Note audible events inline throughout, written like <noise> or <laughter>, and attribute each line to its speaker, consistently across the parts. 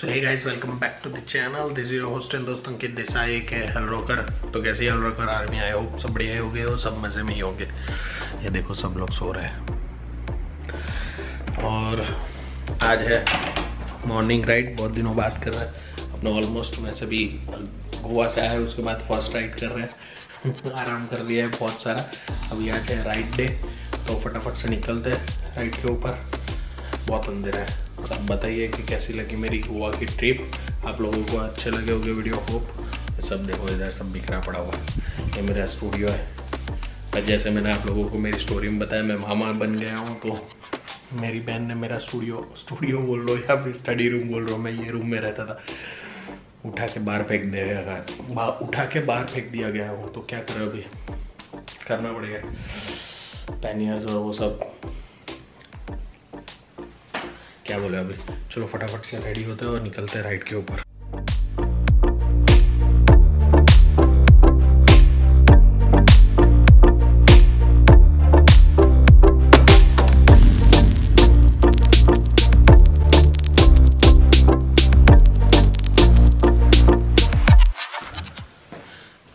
Speaker 1: So hey guys welcome back to the channel this is host and दोस्त, अंकित देसाई, के हलरोकर तो कैसे ही हलरोकर आर्मी आए हो सब बढ़िया हो गए हो सब मज़े में ही होंगे। ये देखो, सब लोग सो रहे हैं। और आज है मॉर्निंग राइड बहुत दिनों बाद कर रहे हैं। अपना ऑलमोस्ट वैसे भी गोवा से आए उसके बाद फ़र्स्ट राइड कर रहे हैं। <laughs> आराम कर लिया है बहुत सारा। अभी आज है राइड डे तो फटाफट से निकलते हैं राइड के ऊपर। बहुत अंधेरा है। बताइए कि कैसी लगी मेरी गोवा की ट्रिप आप लोगों को अच्छे लगे होंगे वीडियो होप सब देखो इधर, सब बिखरा पड़ा हुआ है। ये मेरा स्टूडियो है। जैसे मैंने आप लोगों को मेरी स्टोरी में बताया, मैं मामा बन गया हूँ तो मेरी बहन ने मेरा स्टूडियो स्टूडियो बोल लो या फिर स्टडी रूम बोल रहा हूँ, मैं ये रूम में रहता था। उठा के बाहर फेंक दिया गया उठा के बाहर फेंक दिया गया वो तो क्या करें अभी? करना पड़ेगा। पैनियर्स और वो सब। क्या बोले अभी? चलो फटाफट से रेडी होते हैं और निकलते हैं राइड के ऊपर।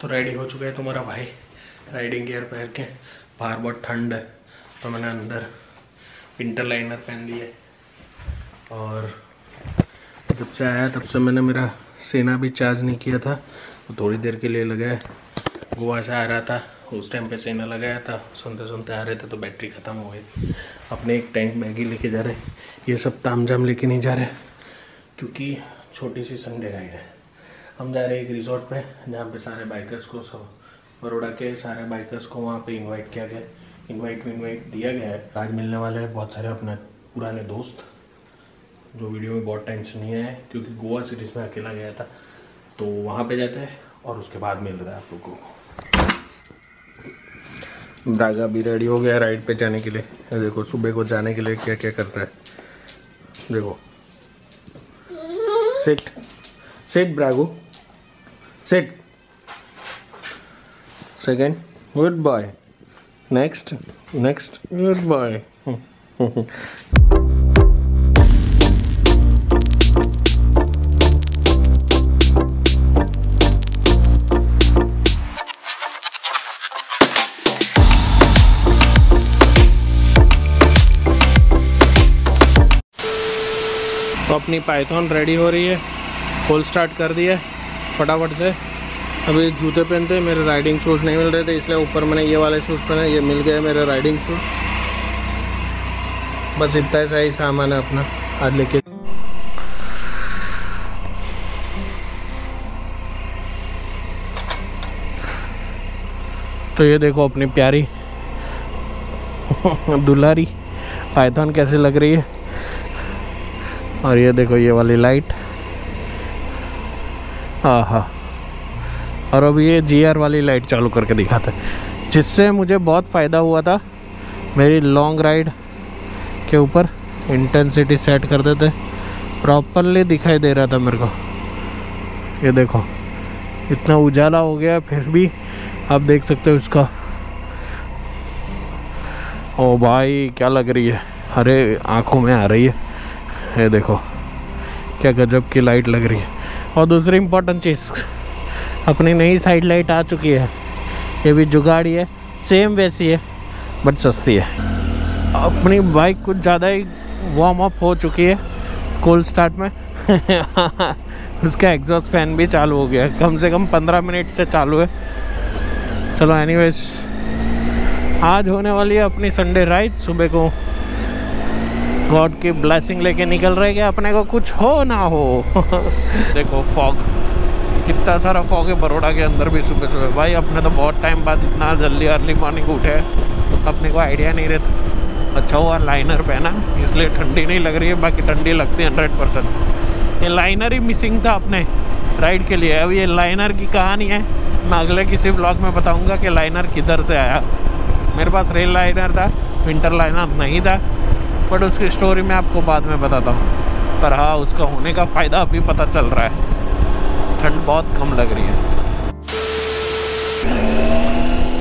Speaker 1: तो रेडी हो चुका है तुम्हारा भाई राइडिंग गियर पहन के। बाहर बहुत ठंड है तो मैंने अंदर विंटर लाइनर पहन लिए और जब से आया, तब से मैंने मेरा सेना भी चार्ज नहीं किया था। तो थोड़ी देर के लिए लगाया गोवा से आ रहा था। उस टाइम पे सेना लगाया था। सुनते सुनते आ रहे थे तो बैटरी ख़त्म हो गई। अपने एक टैंक मैगी लेके जा रहे ये सब ताम जाम लेके नहीं जा रहे। क्योंकि छोटी सी संडे राइड है। हम जा रहे हैं एक रिजॉर्ट पे, जहाँ पे सारे बाइकर्स को सब बड़ोड़ा के सारे बाइकर्स को वहाँ पे इनवाइट किया गया। इनवाइट इनवाइट दिया गया है। आज मिलने वाले हैं बहुत सारे अपने पुराने दोस्त। जो वीडियो में बहुत टाइम से नहीं क्योंकि गोवा सिटीज़ में अकेला गया था। तो वहाँ पे जाते हैं और उसके बाद मिल रहा है आप लोगों को। ब्रागा भी रेडी हो गया राइड पे जाने के लिए। देखो, सुबह को जाने के लिए क्या क्या करता है। देखो। Sit sit bravo sit second good boy next next good boy अपनी पाइथन रेडी हो रही है। फुल स्टार्ट कर दिया फटाफट से। अभी जूते पहनते हैं, मेरे राइडिंग शूज़ नहीं मिल रहे थे, इसलिए ऊपर मैंने ये वाले शूज़ पहने ये मिल गए मेरे राइडिंग शूज़ बस इतना ऐसा ही सामान है अपना, आज लेके। तो ये देखो अपनी प्यारी <laughs> दुलारी पाइथन कैसे लग रही है? और ये देखो, ये वाली लाइट हाँ और अब ये जी आर वाली लाइट चालू करके दिखाता जिससे मुझे बहुत फ़ायदा हुआ था मेरी लॉन्ग राइड के ऊपर इंटेंसिटी सेट कर देते। प्रॉपरली दिखाई दे रहा था मेरे को। ये देखो, इतना उजाला हो गया, फिर भी आप देख सकते हो इसका। ओ भाई, क्या लग रही है? अरे, आँखों में आ रही है। ये देखो। क्या गजब की लाइट लग रही है। और दूसरी इम्पोर्टेंट चीज़, अपनी नई साइड लाइट आ चुकी है। ये भी जुगाड़ी है सेम वैसी है बट सस्ती है। अपनी बाइक कुछ ज़्यादा ही वार्म अप हो चुकी है कोल्ड स्टार्ट में। <laughs> उसका एग्जॉस्ट फ़ैन भी चालू हो गया है। कम से कम पंद्रह मिनट से चालू है। चलो एनीवेज आज होने वाली है अपनी संडे राइड सुबह को गॉड की ब्लेसिंग लेके निकल रहे कि अपने को कुछ हो ना हो। <laughs> देखो फॉग कितना सारा फॉग है बड़ोड़ा के अंदर भी सुबह सुबह। भाई, अपने तो बहुत टाइम बाद इतना जल्दी अर्ली मॉर्निंग उठे। अपने को आइडिया नहीं रहता। अच्छा हुआ लाइनर पहना, इसलिए ठंडी नहीं लग रही है, बाकी ठंडी लगती है हंड्रेड परसेंट ये लाइनर ही मिसिंग था अपने राइड के लिए। अब ये लाइनर की कहानी है। मैं अगले किसी ब्लॉग में बताऊँगा कि लाइनर किधर से आया। मेरे पास रेल लाइनर था विंटर लाइनर नहीं था। बट उसकी स्टोरी मैं आपको बाद में बताता हूँ। पर हाँ उसका होने का फ़ायदा अभी पता चल रहा है। ठंड बहुत कम लग रही है।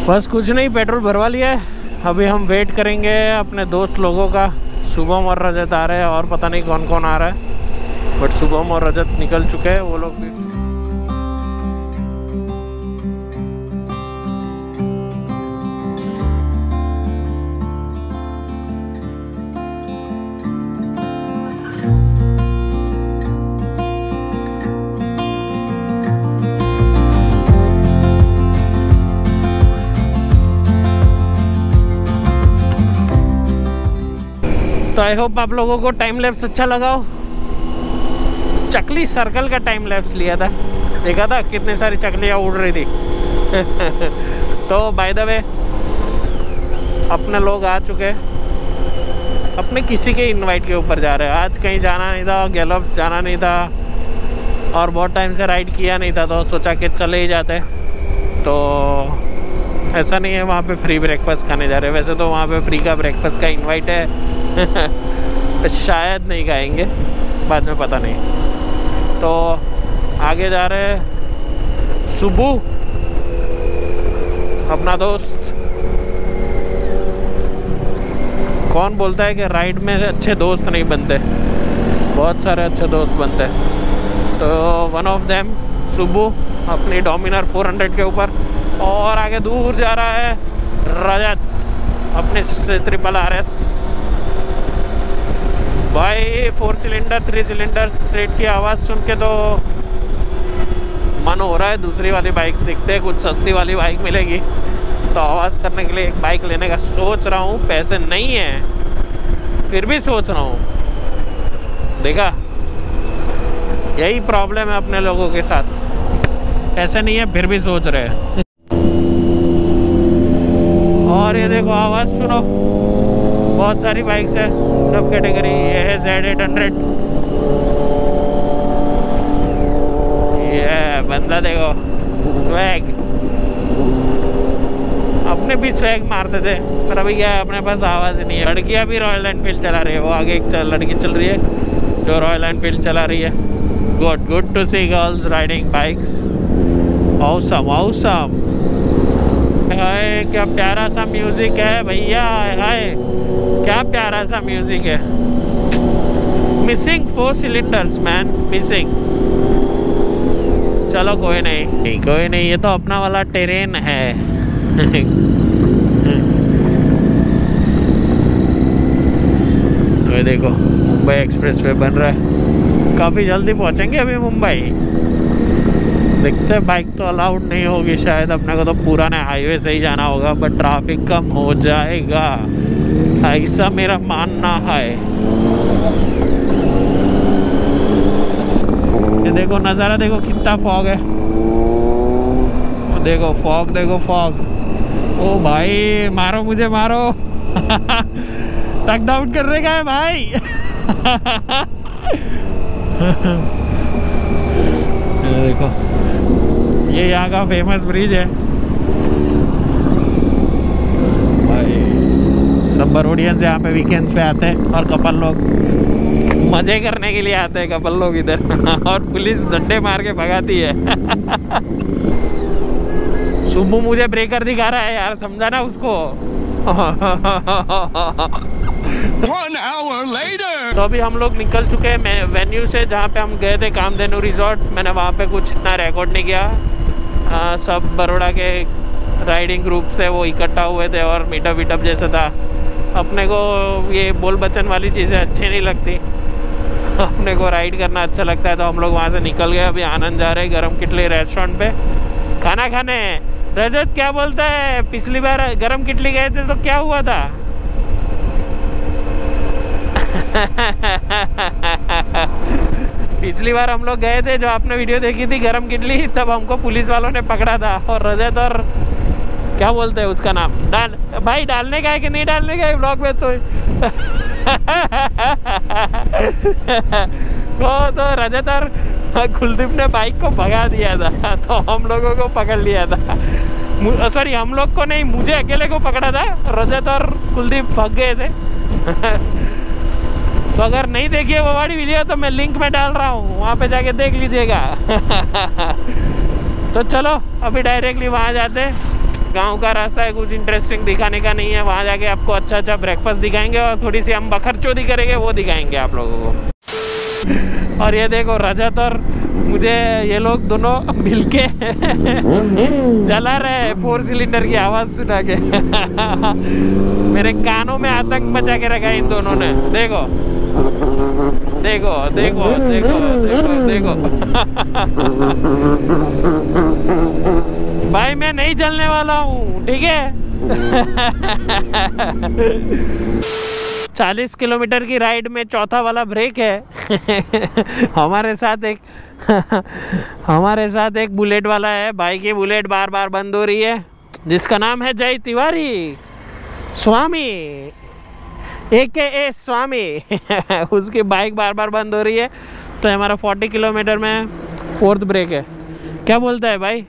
Speaker 1: बस कुछ नहीं, पेट्रोल भरवा लिया है। अभी हम वेट करेंगे अपने दोस्त लोगों का। शुभम और रजत आ रहे हैं, और पता नहीं कौन कौन आ रहा है। बट शुभम और रजत निकल चुके हैं, वो लोग भी तो आई होप आप लोगों को टाइम लैप्स अच्छा लगा हो। चकली सर्कल का टाइम लैप्स लिया था। देखा था कितनी सारी चकलियाँ उड़ रही थी। <laughs> तो बाय द वे अपने लोग आ चुके अपने किसी के इनवाइट के ऊपर जा रहे हैं। आज कहीं जाना नहीं था गैलप्स जाना नहीं था, और बहुत टाइम से राइड किया नहीं था तो सोचा कि चले ही जाते तो ऐसा नहीं है, वहाँ पे फ्री ब्रेकफास्ट खाने जा रहे वैसे तो वहाँ पे फ्री का ब्रेकफास्ट का इनवाइट है। <laughs> शायद नहीं खाएँगे बाद में पता नहीं। तो आगे जा रहे हैं सुबह अपना दोस्त। कौन बोलता है कि राइड में अच्छे दोस्त नहीं बनते? बहुत सारे अच्छे दोस्त बनते हैं। तो वन ऑफ़ देम सुबह अपनी डोमिनर 400 के ऊपर, और आगे दूर जा रहा है रजत, अपने ट्रिपल आर एस भाई four cylinder three cylinder straight की आवाज़ सुन के तो मन हो रहा है दूसरी वाली बाइक देखते हैं, कुछ सस्ती वाली बाइक मिलेगी। तो आवाज़ करने के लिए एक बाइक लेने का सोच रहा हूँ, पैसे नहीं है, फिर भी सोच रहा हूँ। देखा? यही प्रॉब्लम है अपने लोगों के साथ। पैसे नहीं है, फिर भी सोच रहे हैं। और ये देखो, आवाज़ सुनो। बहुत सारी बाइक्स है। सब कैटेगरी ये है जेड एट हंड्रेड ये बंदा देखो स्वैग अपने भी स्वैग मारते थे पर अभी क्या है अपने पास आवाज़ नहीं है। लड़कियाँ भी रॉयल एनफील्ड चला रही है वो आगे एक चल, लड़की चल रही है जो रॉयल एनफील्ड चला रही है। Good good to see girls riding bikes awesome awesome क्या प्यारा सा म्यूज़िक है भैया हाय। क्या प्यारा सा म्यूज़िक है। Missing four cylinders man missing चलो, कोई नहीं। कोई नहीं, ये तो अपना वाला टेरेन है। <laughs> ये देखो, मुंबई एक्सप्रेस वे बन रहा है। काफ़ी जल्दी पहुँचेंगे अभी मुंबई। देखते हैं बाइक तो अलाउड नहीं होगी, शायद अपने को तो पुराने हाईवे से ही जाना होगा बट ट्रैफ़िक कम हो जाएगा। ऐसा मेरा मानना है। ये देखो, नज़ारा देखो, कितना फॉग है। देखो फॉग देखो फॉग ओ भाई, मारो मुझे, मारो। <laughs> टक डाउन करने का है, भाई। <laughs> देखो, ये यहाँ का फ़ेमस ब्रिज है भाई सब बरोडियंस यहाँ पे वीकेंड्स पे आते हैं और कपल लोग मज़े करने के लिए आते हैं कपल लोग इधर। <laughs> और पुलिस डंडे मार के भगाती है। <laughs> सुबह मुझे ब्रेकर दिखा रहा है यार समझा ना उसको? <laughs> तो अभी हम लोग निकल चुके हैं वेन्यू से जहाँ पे हम गए थे कामधेनु रिजॉर्ट मैंने वहाँ पे कुछ इतना रिकॉर्ड नहीं किया। आ, सब बड़ोड़ा के राइडिंग ग्रुप से वो इकट्ठा हुए थे और मीटअप वीटअप जैसा था। अपने को ये बोल बचन वाली चीज़ें अच्छी नहीं लगती। <laughs> अपने को राइड करना अच्छा लगता है तो हम लोग वहाँ से निकल गए, अभी आनंद जा रहे हैं गरम किटली रेस्टोरेंट पे। खाना खाने रजत क्या बोलता है? पिछली बार गरम किटली गए थे तो क्या हुआ था? <laughs> पिछली बार हम लोग गए थे जो आपने वीडियो देखी थी गरम किटली, तब हमको पुलिस वालों ने पकड़ा था और रजत और क्या बोलते हैं उसका नाम? डाल भाई डालने का है कि नहीं डालने का है? ब्लॉग में तो तो, तो रजत और कुलदीप ने बाइक को भगा दिया था तो हम लोगों को पकड़ लिया था। सॉरी हम लोग को नहीं मुझे अकेले को पकड़ा था। रजत और कुलदीप भग गए थे। तो अगर नहीं देखिए वो वाली वीडियो तो मैं लिंक में डाल रहा हूँ वहाँ पे जाके देख लीजिएगा। तो चलो अभी डायरेक्टली वहाँ जाते गाँव का रास्ता है, कुछ इंटरेस्टिंग दिखाने का नहीं है। वहाँ जाके आपको अच्छा अच्छा ब्रेकफास्ट दिखाएँगे और थोड़ी सी हम बखर चोरी करेंगे, वो दिखाएँगे आप लोगों को। और ये देखो रजत और मुझे, ये लोग दोनों मिलके <laughs> जला रहे हैं फोर सिलेंडर की आवाज़ सुना के। <laughs> मेरे कानों में आतंक मचा के रखा है इन दोनों ने। देखो देखो देखो देखो देखो देखो। भाई, मैं नहीं चलने वाला हूँ, ठीक है? चालीस किलोमीटर की राइड में चौथा वाला ब्रेक है। हमारे साथ एक, हमारे साथ एक बुलेट वाला है। भाई की बुलेट बार बार बंद हो रही है। जिसका नाम है जय तिवारी। स्वामी ए के ए स्वामी उसकी बाइक बार बार बंद हो रही है। तो हमारा 40 किलोमीटर में फोर्थ ब्रेक है। क्या बोलता है भाई?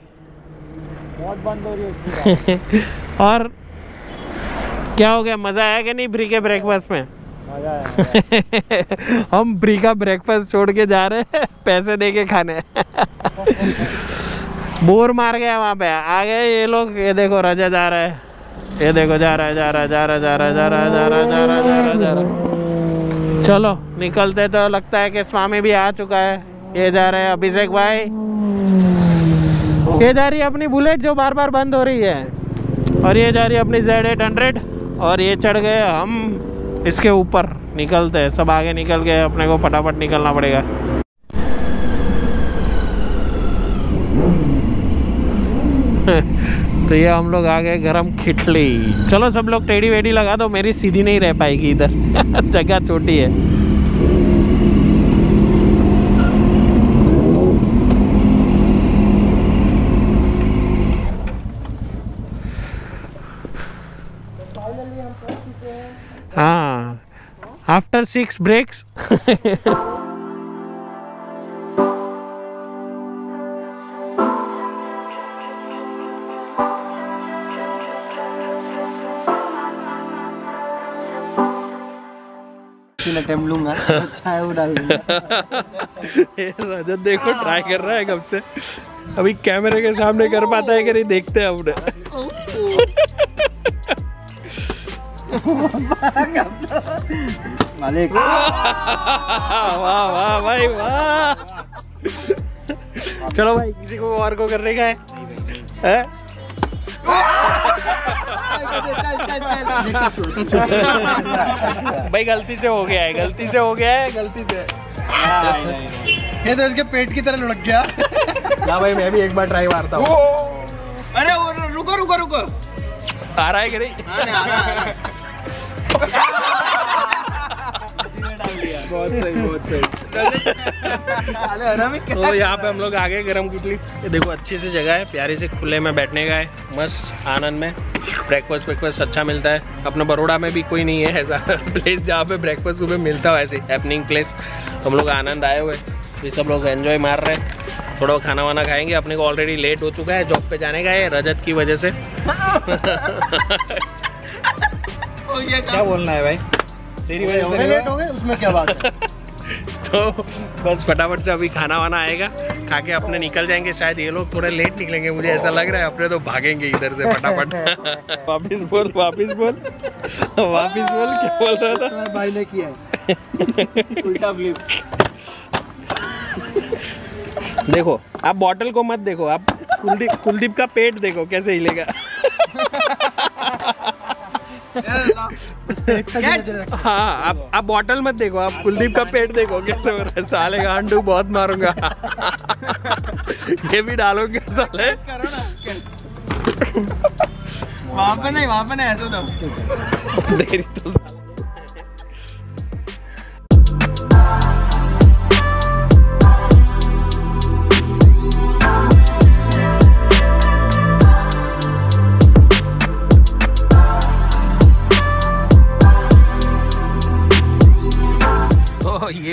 Speaker 2: बहुत बंद हो रही है <laughs>
Speaker 1: और क्या हो गया? मज़ा आया कि नहीं ब्री के ब्रेकफास्ट में?
Speaker 2: मज़ा आया <laughs>
Speaker 1: हम ब्री का ब्रेकफास्ट छोड़ के जा रहे हैं पैसे दे के खाने। <laughs> बोर मार गया वहाँ पे। आ गए ये लोग ये देखो रजा जा रहा है। ये देखो, जा रहा है, जा रहा है, जा रहा है, जा रहा है, जा रहा है, जा रहा है, जा रहा है, जा रहा है, जा रहा चलो, निकलते तो लगता है कि स्वामी भी आ चुका है। ये जा रहे हैं अभिषेक भाई। ये जा रही है अपनी बुलेट जो बार बार बंद हो रही है। और ये जा रही है अपनी जेड एट हंड्रेड और ये चढ़ गए हम इसके ऊपर। निकलते हैं सब आगे निकल गए, अपने को फटाफट निकलना पड़ेगा। <laughs> तो ये हम लोग आ गए गरम खिटली चलो सब लोग टेढ़ी वेढ़ी लगा दो, मेरी सीधी नहीं रह पाएगी इधर। <laughs> जगह छोटी है। हाँ आफ्टर सिक्स ब्रेक्स
Speaker 2: अटेम्प्ट लूँगा चाय वो डाल <laughs>
Speaker 1: रजत देखो ट्राई कर रहा है कब से। अभी कैमरे के सामने कर पाता है कि नहीं देखते हैं हमने
Speaker 2: मालिक। <laughs>
Speaker 1: वाह वाह भाई वाह। चलो भाई किसी को और को करने का है? हैं? भाई गलती से हो गया है गलती से हो गया है गलती से।
Speaker 2: ये तो इसके पेट की तरह लुढ़क गया।
Speaker 1: ना भाई मैं भी एक बार ट्राई मारता हूँ।
Speaker 2: अरे वो रुको रुको रुको।
Speaker 1: आ रहा है कि नहीं?
Speaker 2: हाँ, है, <laughs>
Speaker 1: बहुत सही बहुत सही। <laughs> तो यहाँ पे हम लोग आ गए गरम किटली। ये देखो अच्छी सी जगह है प्यारी से खुले में बैठने का है मस्त आनंद में। ब्रेकफास्ट वेकफास्ट अच्छा मिलता है। अपने बड़ोड़ा में भी कोई नहीं है ऐसा <laughs> प्लेस जहाँ पे ब्रेकफास्ट सुबह मिलता है ऐसे हैपनिंग प्लेस तो हम लोग आनंद आए हुए ये सब लोग एंजॉय मार रहे हैं। थोड़ा खाना वाना खाएँगे। अपने को ऑलरेडी लेट हो चुका है जॉब पे जाने का है रजत की वजह से। <laughs> क्या बोलना है भाई? तेरी वजह से
Speaker 2: लेट हो गए उसमें क्या बात है? <laughs>
Speaker 1: तो बस फटाफट से अभी खाना वाना आएगा। खा के अपने निकल जाएँगे। शायद ये लोग थोड़े लेट निकलेंगे मुझे ऐसा लग रहा है। अपने तो भागेंगे इधर से फटाफट। <laughs> वापिस बोल वापिस बोल। वापिस बोल क्या बोल रहा था?
Speaker 2: भाई ने किया
Speaker 1: उल्टा फ्लिप देखो आप बॉटल को मत देखो। आप कुलदीप कुलदीप का पेट देखो कैसे हिलेगा। <laughs> हाँ आप आप बॉटल मत देखो आप कुलदीप का पेट देखो कैसे हो रहा है साले का अंडू बहुत मारूँगा। ये भी डालोगे साले?
Speaker 2: वहाँ पे नहीं वहाँ पे नहीं ऐसा तो।
Speaker 1: देरी तो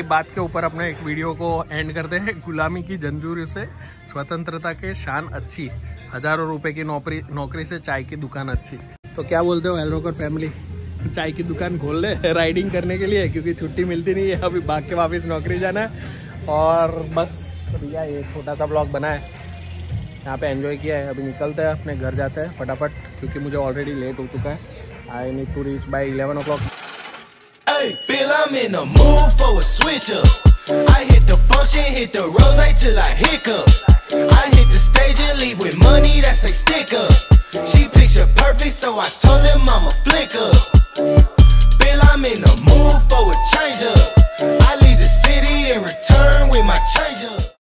Speaker 1: बात के ऊपर अपने एक वीडियो को एंड करते हैं। गुलामी की जंजूर से स्वतंत्रता के शान अच्छी। हज़ारों रुपए की नौकरी नौकरी से चाय की दुकान अच्छी। तो क्या बोलते हो एलरोकर फैमिली चाय की दुकान खोल ले राइडिंग करने के लिए, क्योंकि छुट्टी मिलती नहीं है। अभी भाग के वापस नौकरी जाना है। और बस, भैया, ये छोटा सा ब्लॉग बना है। यहाँ पे एंजॉय किया है। अभी निकलते हैं, अपने घर जाते हैं, फटाफट, क्योंकि मुझे ऑलरेडी लेट हो चुका है। I need to reach by eleven o
Speaker 3: Hey, feel I'm in the mood for a switch up. I hit the function, hit the rose till I hiccup. I hit the stage and leave with money that's a sticker. She picture perfect, so I told him I'm a flicker. Feel I'm in the mood for a change up. I leave the city and return with my change up.